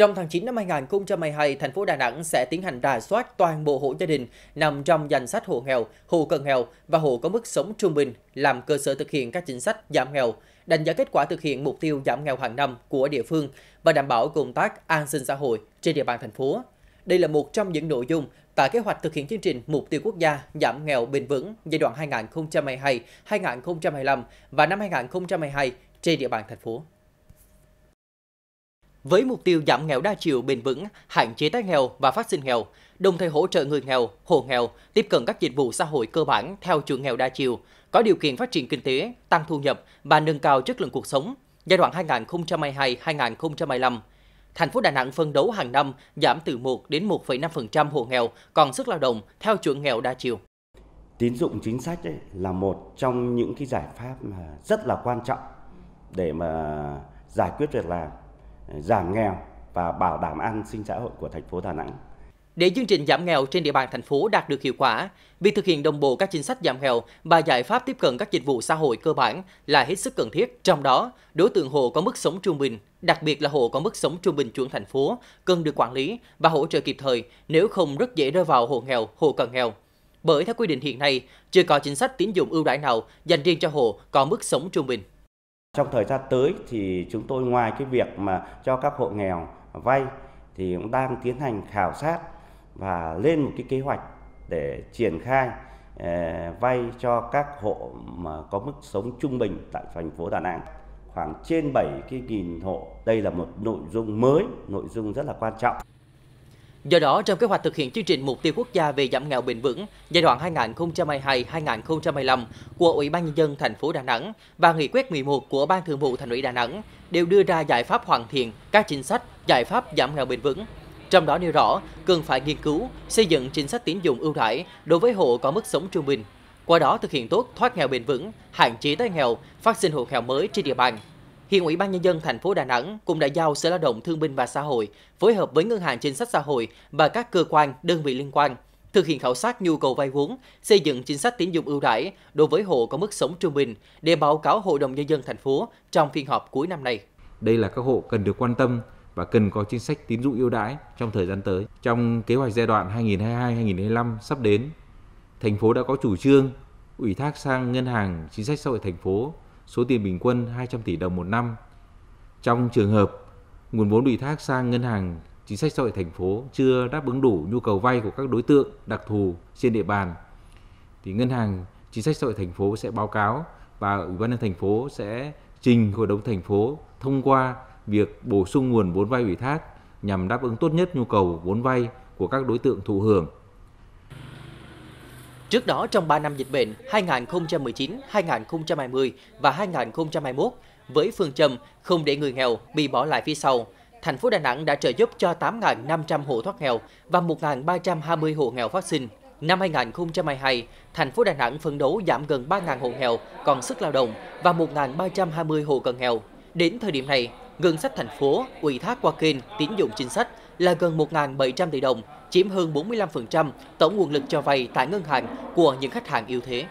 Trong tháng 9 năm 2022, thành phố Đà Nẵng sẽ tiến hành rà soát toàn bộ hộ gia đình nằm trong danh sách hộ nghèo, hộ cận nghèo và hộ có mức sống trung bình làm cơ sở thực hiện các chính sách giảm nghèo, đánh giá kết quả thực hiện mục tiêu giảm nghèo hàng năm của địa phương và đảm bảo công tác an sinh xã hội trên địa bàn thành phố. Đây là một trong những nội dung tại kế hoạch thực hiện chương trình Mục tiêu quốc gia giảm nghèo bền vững giai đoạn 2022-2025 và năm 2022 trên địa bàn thành phố. Với mục tiêu giảm nghèo đa chiều bền vững, hạn chế tái nghèo và phát sinh nghèo, đồng thời hỗ trợ người nghèo, hộ nghèo tiếp cận các dịch vụ xã hội cơ bản theo chuẩn nghèo đa chiều, có điều kiện phát triển kinh tế, tăng thu nhập và nâng cao chất lượng cuộc sống giai đoạn 2022-2025. Thành phố Đà Nẵng phân đấu hàng năm giảm từ 1 đến 1,5% hộ nghèo còn sức lao động theo chuẩn nghèo đa chiều. Tín dụng chính sách ấy là một trong những cái giải pháp mà rất là quan trọng để mà giải quyết việc làm giảm nghèo và bảo đảm an sinh xã hội của thành phố Đà Nẵng. Để chương trình giảm nghèo trên địa bàn thành phố đạt được hiệu quả, việc thực hiện đồng bộ các chính sách giảm nghèo và giải pháp tiếp cận các dịch vụ xã hội cơ bản là hết sức cần thiết. Trong đó, đối tượng hộ có mức sống trung bình, đặc biệt là hộ có mức sống trung bình chuẩn thành phố, cần được quản lý và hỗ trợ kịp thời, nếu không rất dễ rơi vào hộ nghèo, hộ cận nghèo. Bởi theo quy định hiện nay, chưa có chính sách tín dụng ưu đãi nào dành riêng cho hộ có mức sống trung bình. Trong thời gian tới thì chúng tôi ngoài cái việc mà cho các hộ nghèo vay thì cũng đang tiến hành khảo sát và lên một cái kế hoạch để triển khai ờ, vay cho các hộ mà có mức sống trung bình tại thành phố Đà Nẵng khoảng trên 7 cái nghìn hộ. Đây là một nội dung mới, nội dung rất là quan trọng. Do đó, trong kế hoạch thực hiện chương trình mục tiêu quốc gia về giảm nghèo bền vững giai đoạn 2022-2025 của Ủy ban nhân dân thành phố Đà Nẵng và nghị quyết 11 của Ban Thường vụ Thành ủy Đà Nẵng đều đưa ra giải pháp hoàn thiện các chính sách, giải pháp giảm nghèo bền vững. Trong đó nêu rõ cần phải nghiên cứu xây dựng chính sách tín dụng ưu đãi đối với hộ có mức sống trung bình, qua đó thực hiện tốt thoát nghèo bền vững, hạn chế tái nghèo, phát sinh hộ nghèo mới trên địa bàn, Hiện Ủy ban nhân dân thành phố Đà Nẵng cũng đã giao Sở Lao động Thương binh và Xã hội phối hợp với Ngân hàng Chính sách Xã hội và các cơ quan, đơn vị liên quan thực hiện khảo sát nhu cầu vay vốn, xây dựng chính sách tín dụng ưu đãi đối với hộ có mức sống trung bình để báo cáo Hội đồng nhân dân thành phố trong phiên họp cuối năm này. Đây là các hộ cần được quan tâm và cần có chính sách tín dụng ưu đãi trong thời gian tới. Trong kế hoạch giai đoạn 2022-2025 sắp đến, thành phố đã có chủ trương ủy thác sang Ngân hàng Chính sách Xã hội thành phố số tiền bình quân 200 tỷ đồng một năm. Trong trường hợp nguồn vốn ủy thác sang ngân hàng, chính sách xã hội thành phố chưa đáp ứng đủ nhu cầu vay của các đối tượng đặc thù trên địa bàn, thì ngân hàng, chính sách xã hội thành phố sẽ báo cáo và ủy ban nhân thành phố sẽ trình hội đồng thành phố thông qua việc bổ sung nguồn vốn vay ủy thác nhằm đáp ứng tốt nhất nhu cầu vốn vay của các đối tượng thụ hưởng Trước đó, trong 3 năm dịch bệnh 2019, 2020 và 2021, với phương châm không để người nghèo bị bỏ lại phía sau, thành phố Đà Nẵng đã trợ giúp cho 8.500 hộ thoát nghèo và 1.320 hộ nghèo phát sinh. Năm 2022, thành phố Đà Nẵng phấn đấu giảm gần 3.000 hộ nghèo còn sức lao động và 1.320 hộ cận nghèo. Đến thời điểm này, ngân sách thành phố ủy thác qua kênh tín dụng chính sách là gần 1.700 tỷ đồng, chiếm hơn 45% tổng nguồn lực cho vay tại ngân hàng của những khách hàng yếu thế.